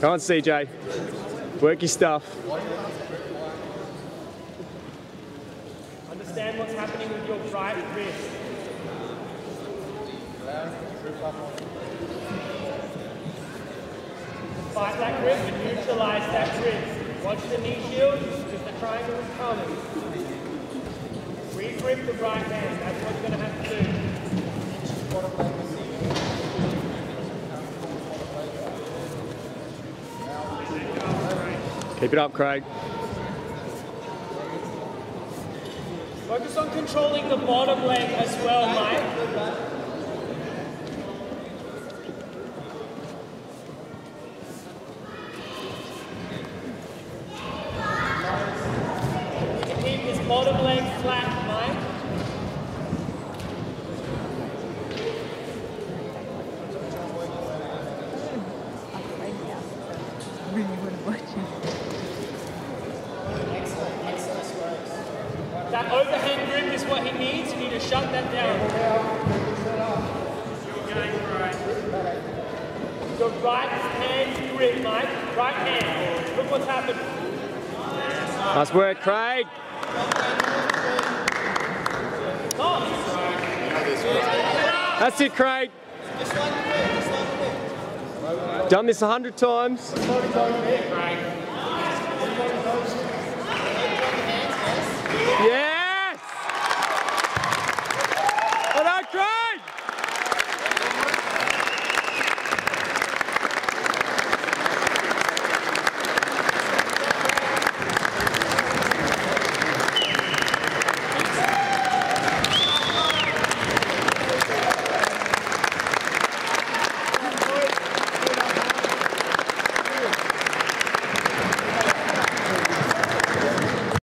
Come on, CJ. Work your stuff. Understand what's happening with your right wrist. Fight that grip and neutralize that wrist. Watch the knee shield because the triangle is coming. Re-grip the right hand. That's what you're going to have to do. Keep it up, Craig. Focus on controlling the bottom leg as well, Mike. Bottom leg flat, That overhand grip is what he needs. You need to shut that down. The right hand grip, Mike. Right hand. Look what's happened. Nice work, Craig. That's it, Craig. Done this a hundred times.